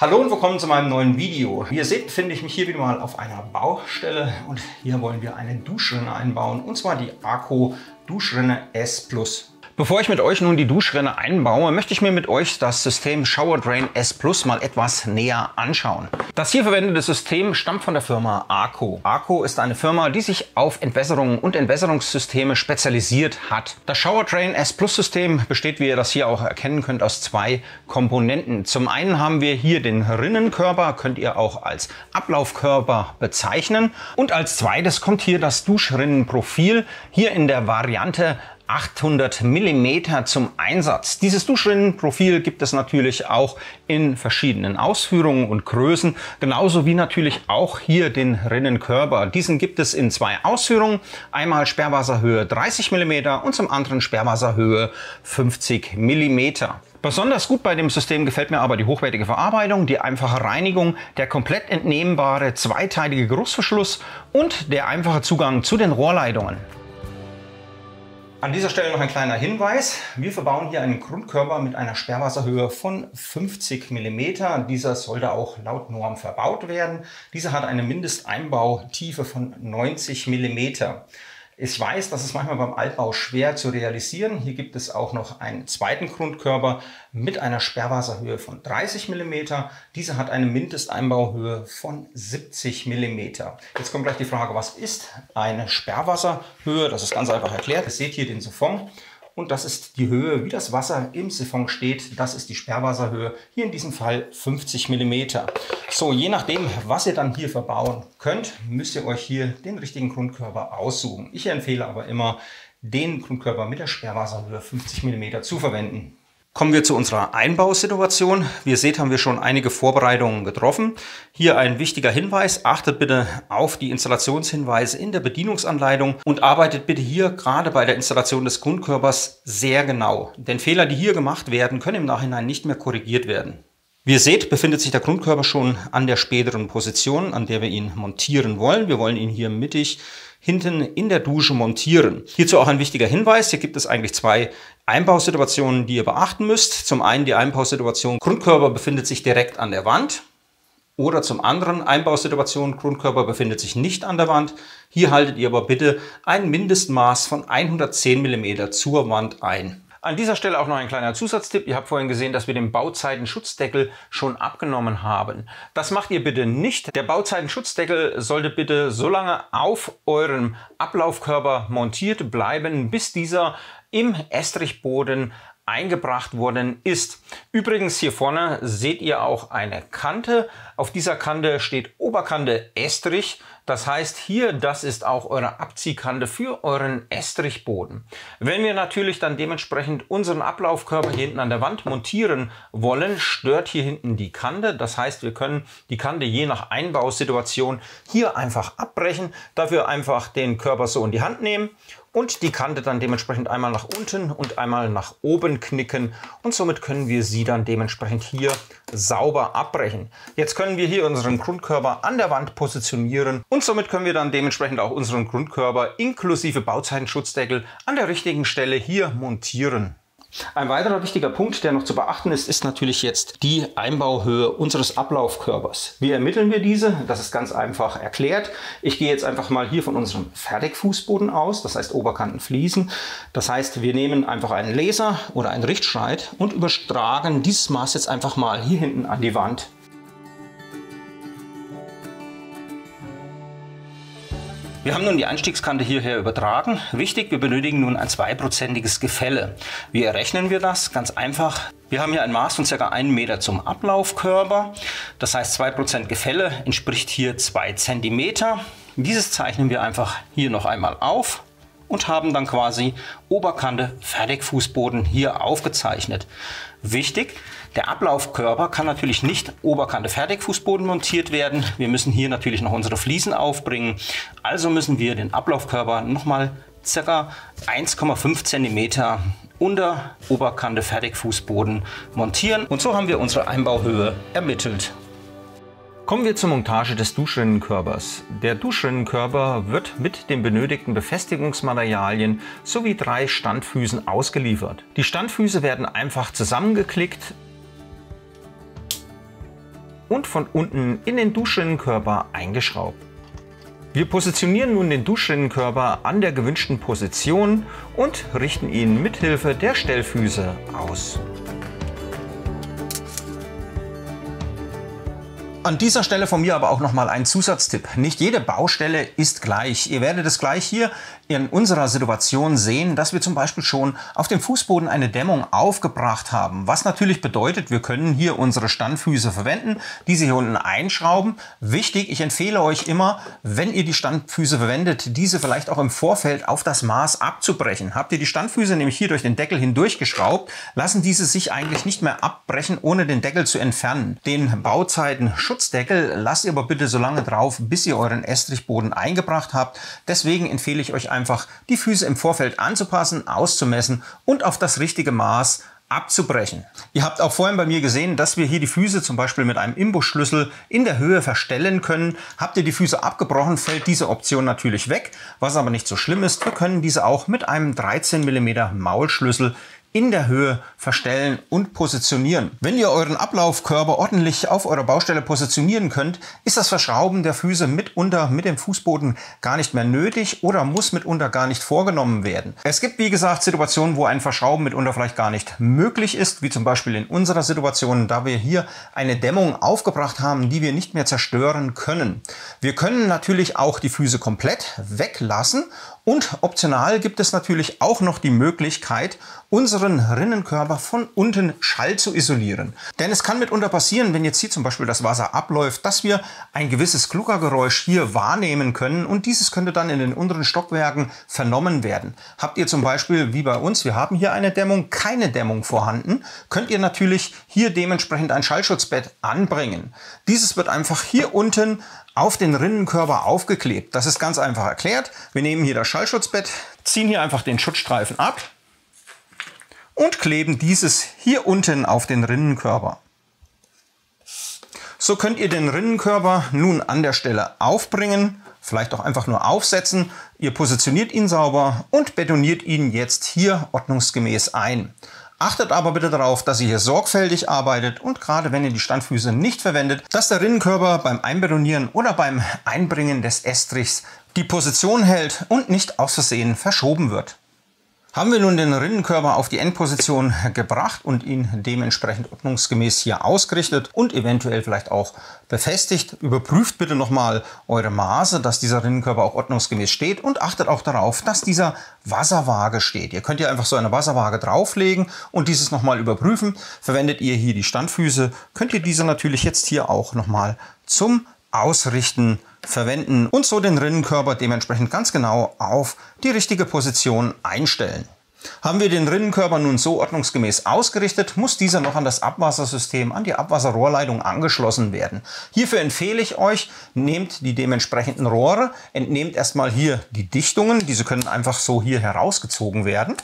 Hallo und willkommen zu meinem neuen Video. Wie ihr seht, befinde ich mich hier wieder mal auf einer Baustelle und hier wollen wir eine Duschrinne einbauen und zwar die Arco Duschrinne S Plus. Bevor ich mit euch nun die Duschrinne einbaue, möchte ich mir mit euch das System Shower Drain S Plus mal etwas näher anschauen. Das hier verwendete System stammt von der Firma Arco. Arco ist eine Firma, die sich auf Entwässerungen und Entwässerungssysteme spezialisiert hat. Das Shower Drain S Plus System besteht, wie ihr das hier auch erkennen könnt, aus zwei Komponenten. Zum einen haben wir hier den Rinnenkörper, könnt ihr auch als Ablaufkörper bezeichnen. Und als zweites kommt hier das Duschrinnenprofil, hier in der Variante 800 mm zum Einsatz. Dieses Duschrinnenprofil gibt es natürlich auch in verschiedenen Ausführungen und Größen, genauso wie natürlich auch hier den Rinnenkörper. Diesen gibt es in zwei Ausführungen, einmal Sperrwasserhöhe 30 mm und zum anderen Sperrwasserhöhe 50 mm. Besonders gut bei dem System gefällt mir aber die hochwertige Verarbeitung, die einfache Reinigung, der komplett entnehmbare zweiteilige Geruchsverschluss und der einfache Zugang zu den Rohrleitungen. An dieser Stelle noch ein kleiner Hinweis. Wir verbauen hier einen Grundkörper mit einer Sperrwasserhöhe von 50 mm. Dieser sollte auch laut Norm verbaut werden. Dieser hat eine Mindesteinbautiefe von 90 mm. Ich weiß, das ist manchmal beim Altbau schwer zu realisieren. Hier gibt es auch noch einen zweiten Grundkörper mit einer Sperrwasserhöhe von 30 mm. Dieser hat eine Mindesteinbauhöhe von 70 mm. Jetzt kommt gleich die Frage, was ist eine Sperrwasserhöhe? Das ist ganz einfach erklärt. Ihr seht hier den Siphon und das ist die Höhe, wie das Wasser im Siphon steht. Das ist die Sperrwasserhöhe, hier in diesem Fall 50 mm. So, je nachdem, was ihr dann hier verbauen könnt, müsst ihr euch hier den richtigen Grundkörper aussuchen. Ich empfehle aber immer, den Grundkörper mit der Sperrwasserhöhe 50 mm zu verwenden. Kommen wir zu unserer Einbausituation. Wie ihr seht, haben wir schon einige Vorbereitungen getroffen. Hier ein wichtiger Hinweis. Achtet bitte auf die Installationshinweise in der Bedienungsanleitung und arbeitet bitte hier gerade bei der Installation des Grundkörpers sehr genau. Denn Fehler, die hier gemacht werden, können im Nachhinein nicht mehr korrigiert werden. Wie ihr seht, befindet sich der Grundkörper schon an der späteren Position, an der wir ihn montieren wollen. Wir wollen ihn hier mittig hinten in der Dusche montieren. Hierzu auch ein wichtiger Hinweis. Hier gibt es eigentlich zwei Einbausituationen, die ihr beachten müsst. Zum einen die Einbausituation, Grundkörper befindet sich direkt an der Wand. Oder zum anderen Einbausituation, Grundkörper befindet sich nicht an der Wand. Hier haltet ihr aber bitte ein Mindestmaß von 110 mm zur Wand ein. An dieser Stelle auch noch ein kleiner Zusatztipp. Ihr habt vorhin gesehen, dass wir den Bauzeitenschutzdeckel schon abgenommen haben. Das macht ihr bitte nicht. Der Bauzeitenschutzdeckel sollte bitte so lange auf eurem Ablaufkörper montiert bleiben, bis dieser im Estrichboden eingebracht worden ist. Übrigens hier vorne seht ihr auch eine Kante. Auf dieser Kante steht Oberkante Estrich. Das heißt hier, das ist auch eure Abziehkante für euren Estrichboden. Wenn wir natürlich dann dementsprechend unseren Ablaufkörper hier hinten an der Wand montieren wollen, stört hier hinten die Kante. Das heißt, wir können die Kante je nach Einbausituation hier einfach abbrechen. Dafür einfach den Körper so in die Hand nehmen und die Kante dann dementsprechend einmal nach unten und einmal nach oben knicken und somit können wir sie dann dementsprechend hier sauber abbrechen. Jetzt können wir hier unseren Grundkörper an der Wand positionieren und somit können wir dann dementsprechend auch unseren Grundkörper inklusive Bauzeitenschutzdeckel an der richtigen Stelle hier montieren. Ein weiterer wichtiger Punkt, der noch zu beachten ist, ist natürlich jetzt die Einbauhöhe unseres Ablaufkörpers. Wie ermitteln wir diese? Das ist ganz einfach erklärt. Ich gehe jetzt einfach mal hier von unserem Fertigfußboden aus, das heißt Oberkantenfliesen. Das heißt, wir nehmen einfach einen Laser oder einen Richtschreit und übertragen dieses Maß jetzt einfach mal hier hinten an die Wand Wir haben nun die Einstiegskante hierher übertragen. Wichtig, wir benötigen nun ein zweiprozentiges Gefälle. Wie errechnen wir das? Ganz einfach. Wir haben hier ein Maß von ca. 1 Meter zum Ablaufkörper. Das heißt 2% Gefälle entspricht hier 2 cm. Dieses zeichnen wir einfach hier noch einmal auf und haben dann quasi Oberkante Fertigfußboden hier aufgezeichnet. Wichtig, der Ablaufkörper kann natürlich nicht Oberkante Fertigfußboden montiert werden. Wir müssen hier natürlich noch unsere Fliesen aufbringen. Also müssen wir den Ablaufkörper nochmal ca. 1,5 cm unter Oberkante Fertigfußboden montieren. Und so haben wir unsere Einbauhöhe ermittelt. Kommen wir zur Montage des Duschrinnenkörpers. Der Duschrinnenkörper wird mit den benötigten Befestigungsmaterialien sowie drei Standfüßen ausgeliefert. Die Standfüße werden einfach zusammengeklickt und von unten in den Duschrinnenkörper eingeschraubt. Wir positionieren nun den Duschrinnenkörper an der gewünschten Position und richten ihn mithilfe der Stellfüße aus. An dieser Stelle von mir aber auch nochmal ein Zusatztipp. Nicht jede Baustelle ist gleich. Ihr werdet es gleich hier in unserer Situation sehen, dass wir zum Beispiel schon auf dem Fußboden eine Dämmung aufgebracht haben. Was natürlich bedeutet, wir können hier unsere Standfüße verwenden, diese hier unten einschrauben. Wichtig, ich empfehle euch immer, wenn ihr die Standfüße verwendet, diese vielleicht auch im Vorfeld auf das Maß abzubrechen. Habt ihr die Standfüße nämlich hier durch den Deckel hindurch geschraubt, lassen diese sich eigentlich nicht mehr abbrechen, ohne den Deckel zu entfernen. Den Bauzeiten Schutzdeckel lasst ihr aber bitte so lange drauf, bis ihr euren Estrichboden eingebracht habt. Deswegen empfehle ich euch einfach, die Füße im Vorfeld anzupassen, auszumessen und auf das richtige Maß abzubrechen. Ihr habt auch vorhin bei mir gesehen, dass wir hier die Füße zum Beispiel mit einem Imbusschlüssel in der Höhe verstellen können. Habt ihr die Füße abgebrochen, fällt diese Option natürlich weg. Was aber nicht so schlimm ist, wir können diese auch mit einem 13 mm Maulschlüssel in der Höhe verstellen und positionieren. Wenn ihr euren Ablaufkörper ordentlich auf eurer Baustelle positionieren könnt, ist das Verschrauben der Füße mitunter mit dem Fußboden gar nicht mehr nötig oder muss mitunter gar nicht vorgenommen werden. Es gibt wie gesagt Situationen, wo ein Verschrauben mitunter vielleicht gar nicht möglich ist, wie zum Beispiel in unserer Situation, da wir hier eine Dämmung aufgebracht haben, die wir nicht mehr zerstören können. Wir können natürlich auch die Füße komplett weglassen und optional gibt es natürlich auch noch die Möglichkeit, unseren Rinnenkörper von unten Schall zu isolieren. Denn es kann mitunter passieren, wenn jetzt hier zum Beispiel das Wasser abläuft, dass wir ein gewisses Gluckergeräusch hier wahrnehmen können und dieses könnte dann in den unteren Stockwerken vernommen werden. Habt ihr zum Beispiel, wie bei uns, wir haben hier eine Dämmung, keine Dämmung vorhanden, könnt ihr natürlich hier dementsprechend ein Schallschutzbett anbringen. Dieses wird einfach hier unten auf den Rinnenkörper aufgeklebt. Das ist ganz einfach erklärt. Wir nehmen hier das Schallschutzbett, ziehen hier einfach den Schutzstreifen ab und kleben dieses hier unten auf den Rinnenkörper. So könnt ihr den Rinnenkörper nun an der Stelle aufbringen, vielleicht auch einfach nur aufsetzen. Ihr positioniert ihn sauber und betoniert ihn jetzt hier ordnungsgemäß ein. Achtet aber bitte darauf, dass ihr hier sorgfältig arbeitet und gerade wenn ihr die Standfüße nicht verwendet, dass der Rinnenkörper beim Einbetonieren oder beim Einbringen des Estrichs die Position hält und nicht aus Versehen verschoben wird. Haben wir nun den Rinnenkörper auf die Endposition gebracht und ihn dementsprechend ordnungsgemäß hier ausgerichtet und eventuell vielleicht auch befestigt, überprüft bitte nochmal eure Maße, dass dieser Rinnenkörper auch ordnungsgemäß steht und achtet auch darauf, dass dieser Wasserwaage steht. Ihr könnt hier einfach so eine Wasserwaage drauflegen und dieses nochmal überprüfen. Verwendet ihr hier die Standfüße, könnt ihr diese natürlich jetzt hier auch nochmal zum Ausrichten verwenden und so den Rinnenkörper dementsprechend ganz genau auf die richtige Position einstellen. Haben wir den Rinnenkörper nun so ordnungsgemäß ausgerichtet, muss dieser noch an das Abwassersystem, an die Abwasserrohrleitung angeschlossen werden. Hierfür empfehle ich euch, nehmt die dementsprechenden Rohre, entnehmt erstmal hier die Dichtungen, diese können einfach so hier herausgezogen werden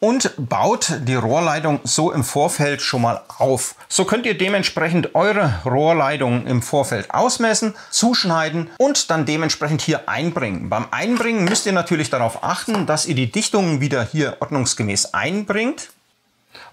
und baut die Rohrleitung so im Vorfeld schon mal auf. So könnt ihr dementsprechend eure Rohrleitung im Vorfeld ausmessen, zuschneiden und dann dementsprechend hier einbringen. Beim Einbringen müsst ihr natürlich darauf achten, dass ihr die Dichtungen wieder hier ordnungsgemäß einbringt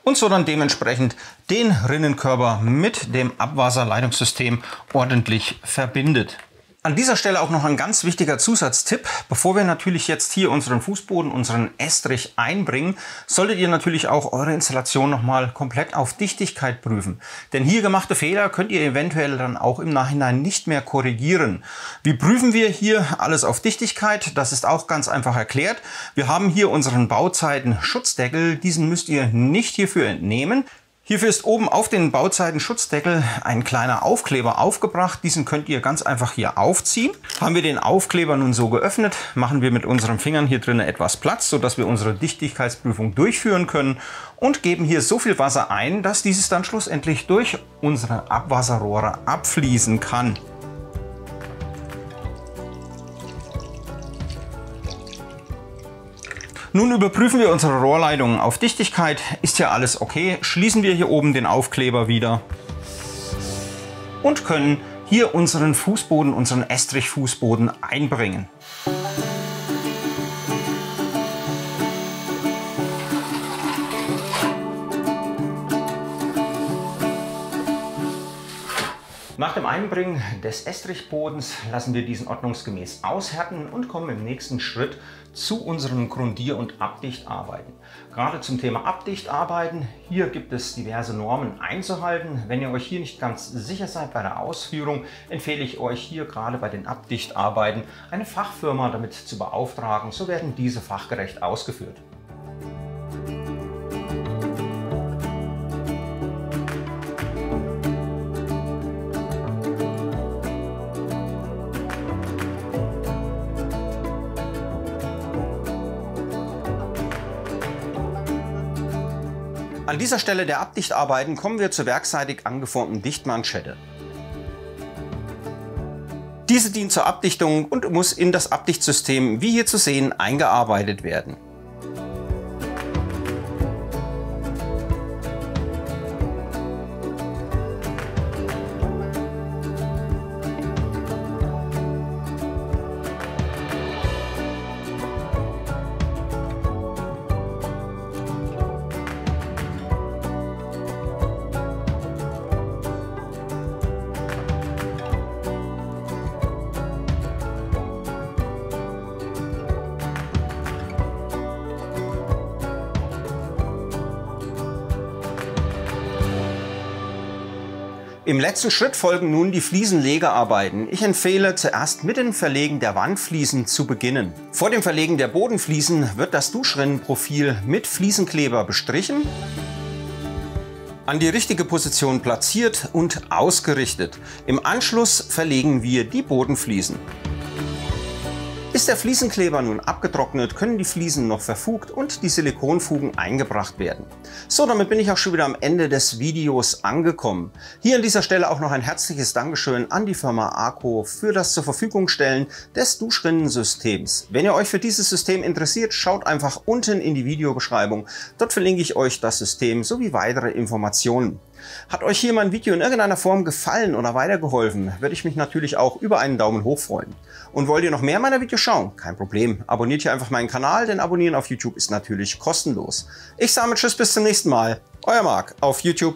und so dann dementsprechend den Rinnenkörper mit dem Abwasserleitungssystem ordentlich verbindet. An dieser Stelle auch noch ein ganz wichtiger Zusatztipp. Bevor wir natürlich jetzt hier unseren Fußboden, unseren Estrich einbringen, solltet ihr natürlich auch eure Installation nochmal komplett auf Dichtigkeit prüfen. Denn hier gemachte Fehler könnt ihr eventuell dann auch im Nachhinein nicht mehr korrigieren. Wie prüfen wir hier alles auf Dichtigkeit? Das ist auch ganz einfach erklärt. Wir haben hier unseren Bauzeiten Schutzdeckel. Diesen müsst ihr nicht hierfür entnehmen. Hierfür ist oben auf den Bauzeiten-Schutzdeckel ein kleiner Aufkleber aufgebracht. Diesen könnt ihr ganz einfach hier aufziehen. Haben wir den Aufkleber nun so geöffnet, machen wir mit unseren Fingern hier drinnen etwas Platz, sodass wir unsere Dichtigkeitsprüfung durchführen können und geben hier so viel Wasser ein, dass dieses dann schlussendlich durch unsere Abwasserrohre abfließen kann. Nun überprüfen wir unsere Rohrleitungen auf Dichtigkeit. Ist ja alles okay. Schließen wir hier oben den Aufkleber wieder und können hier unseren Fußboden, unseren Estrichfußboden einbringen. Nach dem Einbringen des Estrichbodens lassen wir diesen ordnungsgemäß aushärten und kommen im nächsten Schritt zu unseren Grundier- und Abdichtarbeiten. Gerade zum Thema Abdichtarbeiten, hier gibt es diverse Normen einzuhalten. Wenn ihr euch hier nicht ganz sicher seid bei der Ausführung, empfehle ich euch hier gerade bei den Abdichtarbeiten eine Fachfirma damit zu beauftragen. So werden diese fachgerecht ausgeführt. An dieser Stelle der Abdichtarbeiten kommen wir zur werkseitig angeformten Dichtmanschette. Diese dient zur Abdichtung und muss in das Abdichtsystem, wie hier zu sehen, eingearbeitet werden. Im letzten Schritt folgen nun die Fliesenlegearbeiten. Ich empfehle zuerst mit dem Verlegen der Wandfliesen zu beginnen. Vor dem Verlegen der Bodenfliesen wird das Duschrinnenprofil mit Fliesenkleber bestrichen, an die richtige Position platziert und ausgerichtet. Im Anschluss verlegen wir die Bodenfliesen. Ist der Fliesenkleber nun abgetrocknet, können die Fliesen noch verfugt und die Silikonfugen eingebracht werden. So, damit bin ich auch schon wieder am Ende des Videos angekommen. Hier an dieser Stelle auch noch ein herzliches Dankeschön an die Firma Arco für das zur Verfügung stellen des Duschrinnensystems. Wenn ihr euch für dieses System interessiert, schaut einfach unten in die Videobeschreibung. Dort verlinke ich euch das System sowie weitere Informationen. Hat euch hier mein Video in irgendeiner Form gefallen oder weitergeholfen, würde ich mich natürlich auch über einen Daumen hoch freuen. Und wollt ihr noch mehr meiner Videos schauen? Kein Problem. Abonniert hier einfach meinen Kanal, denn abonnieren auf YouTube ist natürlich kostenlos. Ich sage Tschüss bis zum nächsten Mal. Euer Marc auf YouTube.